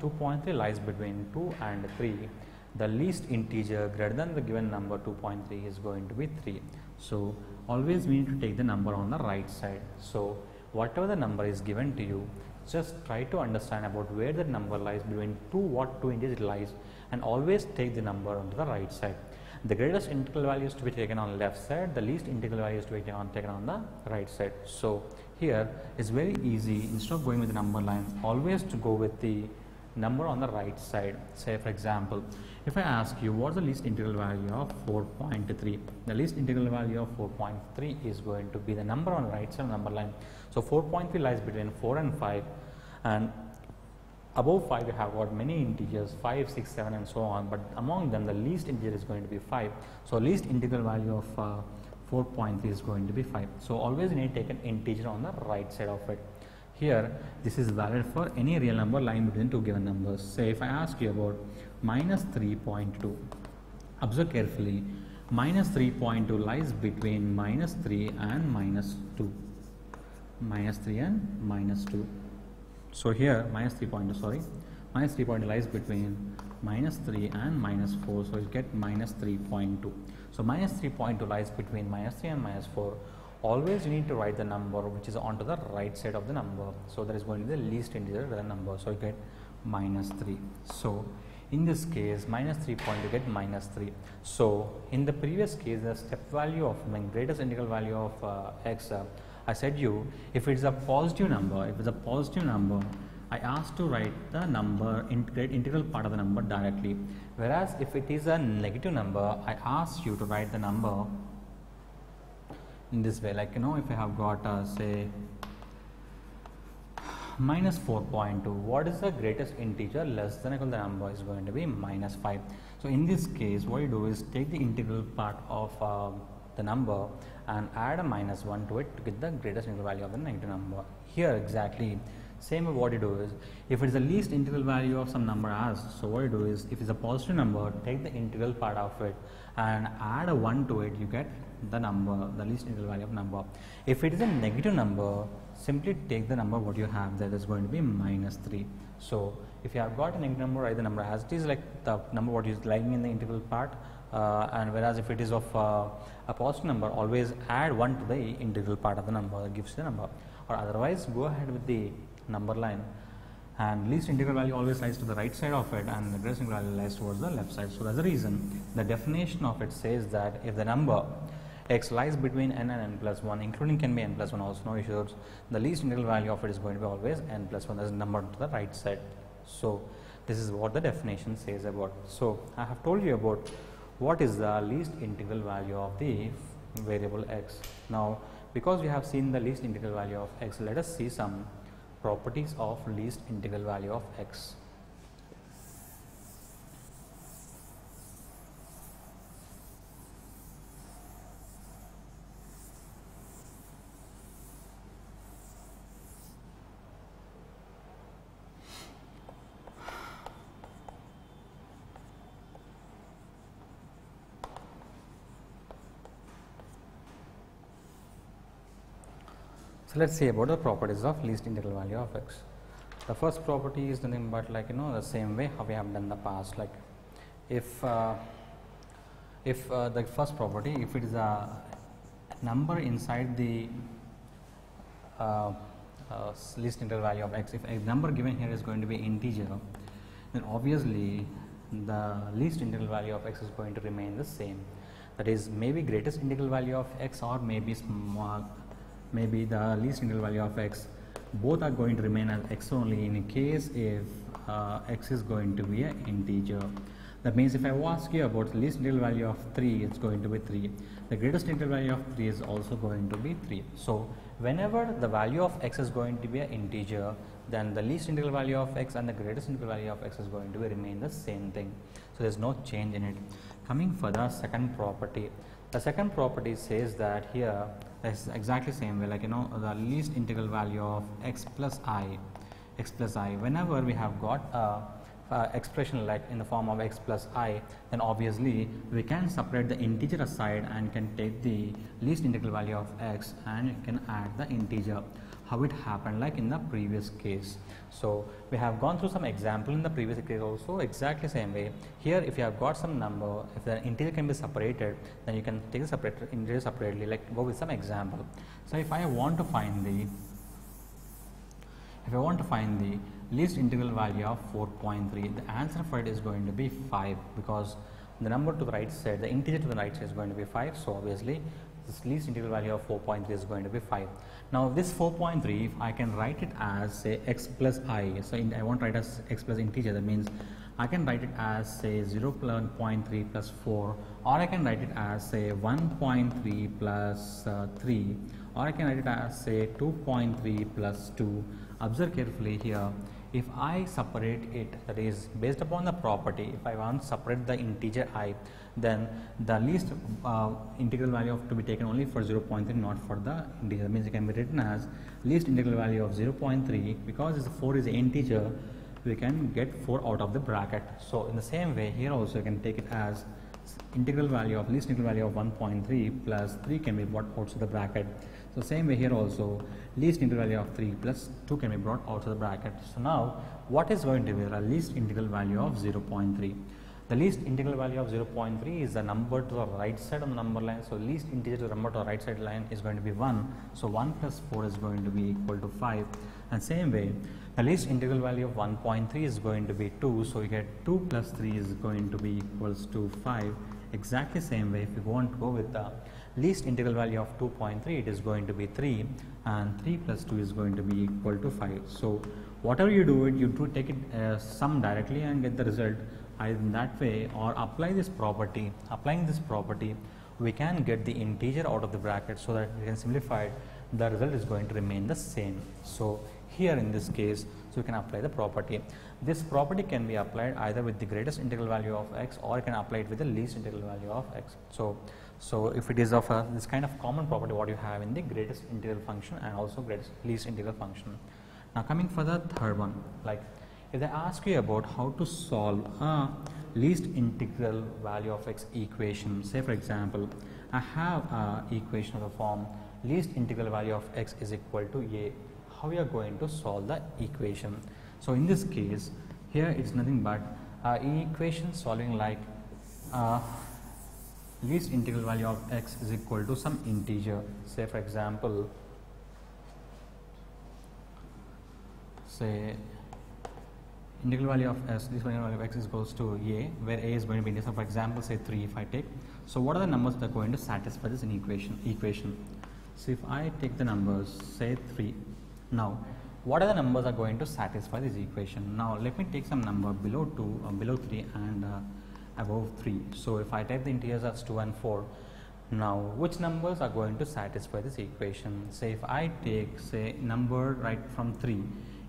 2.3 lies between 2 and 3 the least integer greater than the given number 2.3 is going to be 3 so always we need to take the number on the right side. So whatever the number is given to you just try to understand about where the number lies between two what two integers lies and always take the number on the right side. The greatest integral value is to be taken on left side the least integral value is to be taken on, taken on the right side. So here it's very easy. Instead of going with the number line always to go with the number on the right side. Say for example if I ask you what is the least integral value of 4.3 the least integral value of 4.3 is going to be the number on the right side number line. So 4.3 lies between 4 and 5 and above 5 you have got many integers 5 6 7 and so on but among them the least integer is going to be 5 so least integral value of uh, 4.3 is going to be 5 so always you need to take an integer on the right side of it here this is valid for any real number lying between two given numbers. Say if i ask you about minus 3.2 observe carefully. Minus 3.2 lies between minus 3 and minus 2 minus 3 and minus 2 so here minus 3.2 sorry. Minus 3.2 lies between minus 3 and minus 4 so you get minus 3.2 so minus 3.2 lies between minus 3 and minus 4 always you need to write the number which is onto the right side of the number. So that is going to be the least integer the number. So you get minus 3 so in this case minus 3 point you get minus 3 so in the previous case the step value of mean, greatest integral value of uh, x uh, I said you if it is a positive number if it's a positive number I asked to write the number integrate integral part of the number directly. Whereas if it is a negative number I asked you to write the number in this way. Like you know if I have got uh, say minus 4.2 what is the greatest integer less than equal to the number is going to be minus 5 so in this case what you do is take the integral part of uh, the number and add a minus 1 to it to get the greatest integral value of the negative number. Here exactly same what you do is if it is the least integral value of some number asked so what you do is if it's a positive number take the integral part of it and add a 1 to it you get the number the least integral value of number. If it is a negative number simply take the number what you have that is going to be minus 3 so if you have got a negative number write the number as it is like the number what is lying in the integral part uh, and whereas if it is of uh, a positive number always add 1 to the integral part of the number that gives the number. Or otherwise go ahead with the number line. And least integral value always lies to the right side of it and the greatest integral value lies towards the left side. So that's the reason. The definition of it says that if the number x lies between n and n plus 1 including can be n plus 1 also no issues. The least integral value of it is going to be always n plus 1 as a number to the right side. So this is what the definition says about. So i have told you about what is the least integral value of the variable x. Now because we have seen the least integral value of x let us see some properties of least integral value of x let us see about the properties of least integral value of x. The first property is nothing but like you know the same way how we have done the past like if uh, if uh, the first property if it is a number inside the uh, uh, least integral value of x if a number given here is going to be integer then obviously the least integral value of x is going to remain the same that is maybe greatest integral value of x or maybe small maybe the least integral value of x both are going to remain as x only in case if uh, x is going to be an integer. That means if I ask you about the least integral value of 3 it's going to be 3 the greatest integral value of 3 is also going to be 3 so whenever the value of x is going to be an integer then the least integral value of x and the greatest integral value of x is going to be remain the same thing. So there's no change in it. Coming for the second property. The second property says that here is exactly same way like you know the least integral value of x plus i x plus i. Whenever we have got a, a expression like in the form of x plus i then obviously we can separate the integer aside and can take the least integral value of x and can add the integer how it happened like in the previous case. So we have gone through some example in the previous case also exactly same way. Here if you have got some number, if the integer can be separated, then you can take the separator integer separately like go with some example. So if I want to find the if I want to find the least integral value of 4.3, the answer for it is going to be 5 because the number to the right side, the integer to the right side is going to be 5. So obviously this least integral value of 4.3 is going to be 5. Now this 4.3 if I can write it as say x plus i, so in, I want to write as x plus integer that means I can write it as say 0 0.3 plus 4 or I can write it as say 1.3 plus, uh, 3 or I can write it as say 2.3 plus 2. Observe carefully here if I separate it that is based upon the property if I want to separate the integer i then the least uh, integral value of to be taken only for 0.3 not for the integer. Means it can be written as least integral value of 0.3 because this 4 is an integer we can get 4 out of the bracket. So in the same way here also you can take it as integral value of least integral value of 1.3 plus 3 can be brought out of the bracket so same way here also least integral value of 3 plus 2 can be brought out of the bracket. So now what is going to be the least integral value of 0.3? The least integral value of 0.3 is the number to the right side of the number line. So least integer to the number to the right side line is going to be 1. So 1 plus 4 is going to be equal to 5. And same way the least integral value of 1.3 is going to be 2. So you get 2 plus 3 is going to be equals to 5. Exactly same way if you want to go with the least integral value of 2.3 it is going to be 3 and 3 plus 2 is going to be equal to 5. So whatever you do it you do take it uh, sum directly and get the result either in that way or apply this property applying this property we can get the integer out of the bracket so that we can simplify it the result is going to remain the same. So here in this case so you can apply the property. This property can be applied either with the greatest integral value of x or you can apply it with the least integral value of x. So so if it is of a, this kind of common property what you have in the greatest integral function and also greatest least integral function. Now coming for the third one like if they ask you about how to solve a least integral value of x equation say for example I have a equation of the form least integral value of x is equal to a how we are going to solve the equation. So in this case here it's nothing but uh, equation solving like uh, least integral value of x is equal to some integer. Say for example say integral value of s this integral value of x is equals to a where a is going to be integer so for example say 3 if I take. So what are the numbers that are going to satisfy this in equation equation? So if I take the numbers say 3 now what are the numbers are going to satisfy this equation now let me take some number below 2 uh, below 3 and uh, above 3. So if I type the integers as 2 and 4, now which numbers are going to satisfy this equation? Say if I take say number right from 3,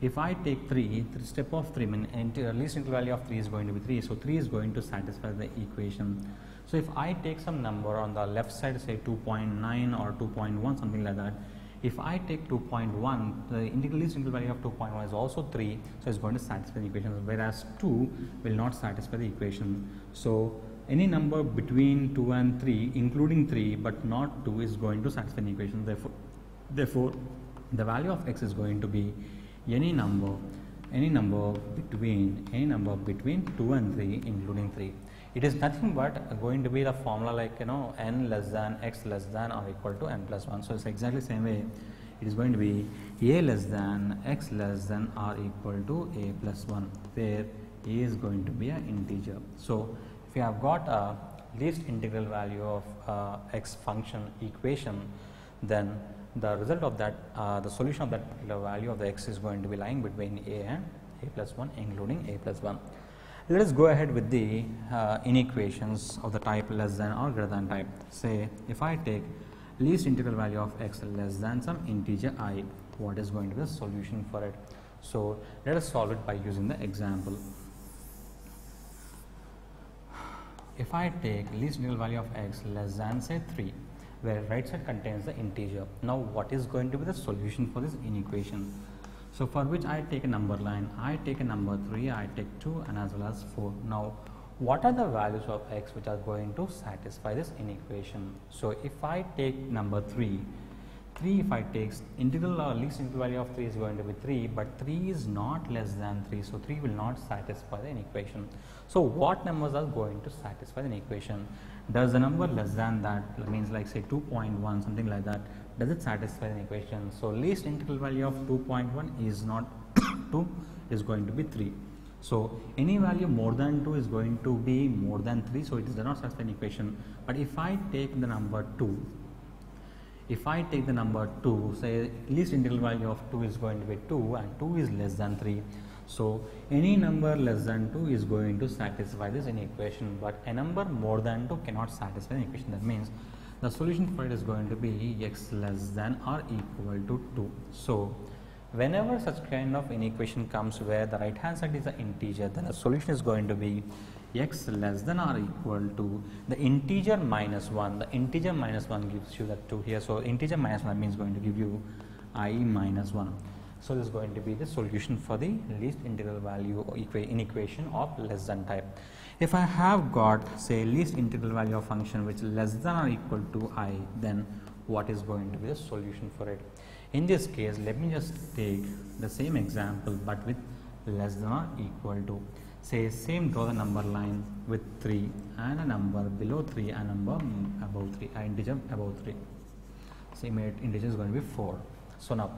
if I take 3, step of 3 mean at least integral value of 3 is going to be 3. So 3 is going to satisfy the equation. So if I take some number on the left side say 2.9 or 2.1 something like that if I take 2.1, the integral least integral value of 2.1 is also 3, so it's going to satisfy the equation, whereas 2 will not satisfy the equation. So any number between 2 and 3, including 3 but not 2 is going to satisfy the equation. Therefore, therefore the value of x is going to be any number any number between any number between 2 and 3 including 3 it is nothing but going to be the formula like you know n less than x less than or equal to n plus 1 so it's exactly same way. It is going to be a less than x less than or equal to a plus 1 where a is going to be an integer. So if you have got a least integral value of uh, x function equation then the result of that uh, the solution of that particular value of the x is going to be lying between a and a plus 1 including a plus 1 let us go ahead with the uh, inequations of the type less than or greater than type. Say if I take least integral value of x less than some integer i, what is going to be the solution for it? So let us solve it by using the example. If I take least integral value of x less than say 3, where right side contains the integer. Now what is going to be the solution for this inequation? So for which I take a number line, I take a number 3, I take 2 and as well as 4. Now what are the values of x which are going to satisfy this inequation? So if I take number 3, 3 if I take integral or least integral value of 3 is going to be 3 but 3 is not less than 3 so 3 will not satisfy the equation. So what numbers are going to satisfy the equation? Does the number less than that means like say 2.1 something like that does it satisfy the equation? So least integral value of 2.1 is not 2 is going to be 3. So any value more than 2 is going to be more than 3 so it does not satisfy the equation but if I take the number 2 if I take the number 2 say least integral value of 2 is going to be 2 and 2 is less than 3 so any number less than 2 is going to satisfy this equation but a number more than 2 cannot satisfy the equation that means the solution for it is going to be x less than or equal to 2 so whenever such kind of inequation comes where the right hand side is an integer then the solution is going to be x less than or equal to the integer minus 1 the integer minus 1 gives you that 2 here. So integer minus 1 means going to give you i minus 1 so this is going to be the solution for the least integral value inequation of less than type if i have got say least integral value of function which is less than or equal to i then what is going to be the solution for it? In this case let me just take the same example but with less than or equal to say same draw the number line with 3 and a number below 3 and a number above 3 an integer above 3 same integer is going to be 4 so now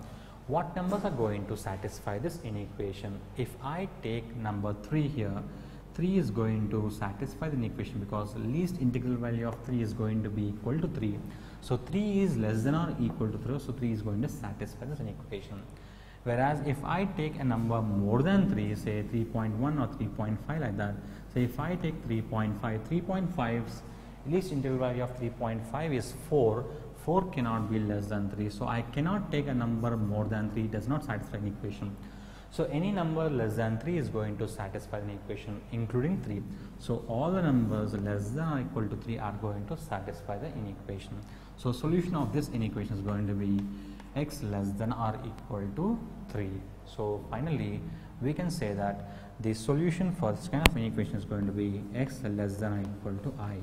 what numbers are going to satisfy this inequation if I take number 3 here 3 is going to satisfy the inequation because least integral value of 3 is going to be equal to 3 so 3 is less than or equal to 3 so 3 is going to satisfy this inequation Whereas if I take a number more than 3, say 3.1 or 3.5 like that, say if I take 3.5, 3.5's least integral value of 3.5 is 4, 4 cannot be less than 3. So I cannot take a number more than 3, does not satisfy an equation. So any number less than 3 is going to satisfy an equation including 3. So all the numbers less than or equal to 3 are going to satisfy the inequation. So solution of this inequation is going to be x less than or equal to 3. So finally, we can say that the solution for this kind of inequation is going to be x less than or equal to i.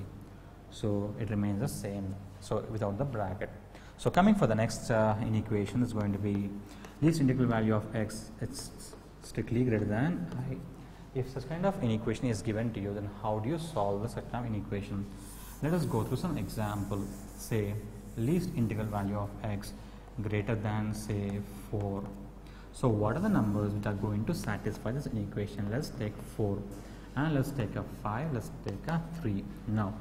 So it remains the same. So without the bracket. So coming for the next uh, inequation is going to be least integral value of x it's strictly greater than i. If such kind of inequation is given to you, then how do you solve such kind of inequation? Let us go through some example. Say least integral value of x greater than say 4 so what are the numbers which are going to satisfy this equation let's take 4 and let's take a 5 let's take a 3 now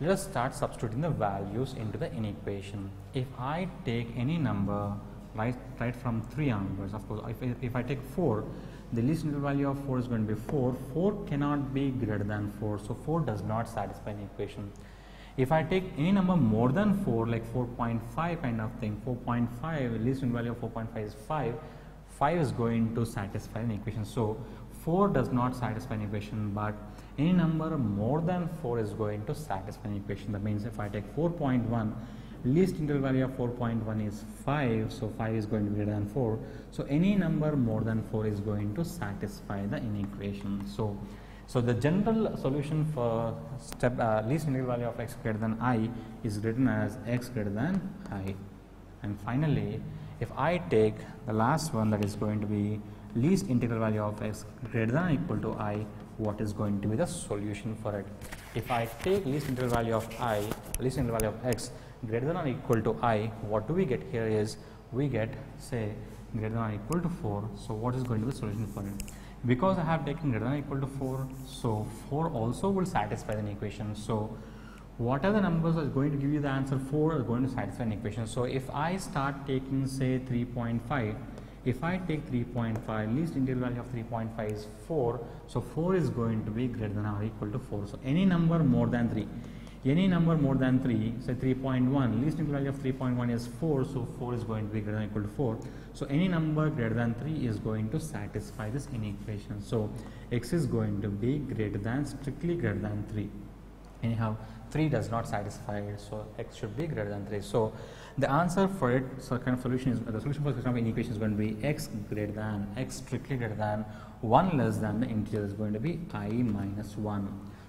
let us start substituting the values into the inequation if i take any number right right from 3 onwards of course if, if i take 4 the least integral value of 4 is going to be 4 4 cannot be greater than 4 so 4 does not satisfy an equation. If I take any number more than 4 like 4.5 kind of thing 4.5 least in value of 4.5 is 5 5 is going to satisfy an equation. So 4 does not satisfy an equation but any number more than 4 is going to satisfy an equation. That means if I take 4.1 least integral value of 4.1 is 5 so 5 is going to be greater than 4 so any number more than 4 is going to satisfy the inequation so so the general solution for step uh, least integral value of x greater than i is written as x greater than i. And finally, if I take the last one that is going to be least integral value of x greater than equal to i, what is going to be the solution for it? If I take least integral value of i, least integral value of x greater than or equal to i, what do we get here is we get say greater than or equal to 4. So what is going to be the solution for it? because I have taken greater than or equal to 4 so 4 also will satisfy the equation so what are the numbers are going to give you the answer 4 are going to satisfy an equation so if I start taking say 3.5 if I take 3.5 least integral value of 3.5 is 4 so 4 is going to be greater than or equal to 4 so any number more than 3 any number more than 3 say 3.1 least integral value of 3.1 is 4 so 4 is going to be greater than or equal to 4 so any number greater than 3 is going to satisfy this inequation so x is going to be greater than strictly greater than 3 anyhow 3 does not satisfy it so x should be greater than 3 so the answer for it so kind of solution is the solution for this kind of inequation is going to be x greater than x strictly greater than 1 less than the integer is going to be i minus 1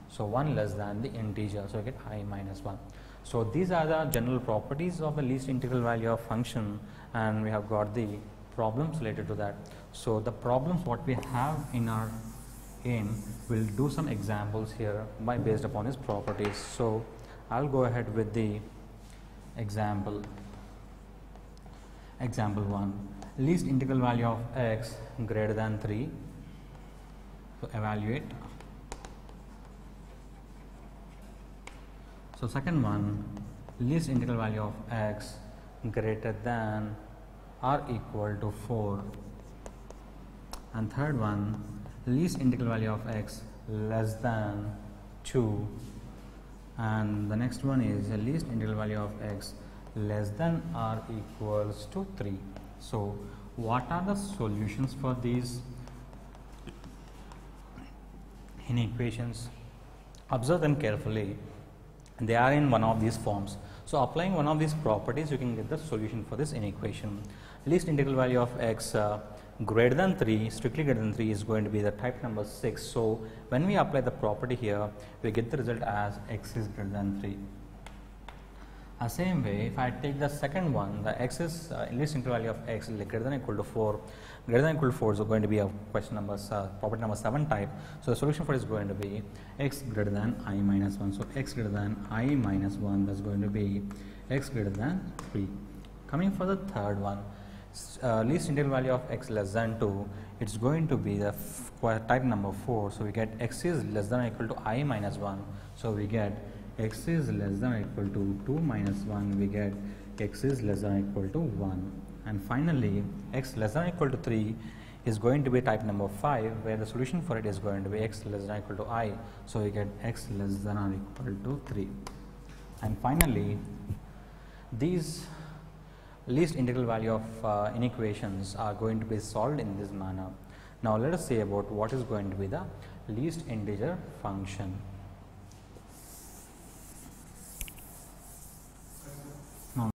so 1 less than the integer so I get i minus 1 So these are the general properties of the least integral value of function and we have got the problems related to that. So the problems what we have in our aim will do some examples here by based upon its properties. So I'll go ahead with the example. Example 1 least integral value of x greater than 3 so evaluate so second one least integral value of x greater than or equal to 4 and third one least integral value of x less than 2 and the next one is the least integral value of x less than or equals to 3. So, what are the solutions for these inequations? Observe them carefully. They are in one of these forms. So, applying one of these properties, you can get the solution for this inequation. Least integral value of x uh, greater than 3, strictly greater than 3 is going to be the type number 6. So, when we apply the property here, we get the result as x is greater than 3. Uh, same way, if I take the second one, the x is uh, least integral value of x is greater than equal to 4, greater than equal to 4 is going to be a question number, uh, property number 7 type. So, the solution for it is going to be x greater than i minus 1. So, x greater than i minus 1 that's going to be x greater than 3. Coming for the third one, uh, least integral value of x less than 2, it's going to be the type number 4. So, we get x is less than or equal to i minus 1. So, we get x is less than or equal to 2 minus 1 we get x is less than or equal to 1 and finally x less than or equal to 3 is going to be type number 5 where the solution for it is going to be x less than or equal to i so we get x less than or equal to 3 and finally these least integral value of uh, inequations are going to be solved in this manner. Now let us say about what is going to be the least integer function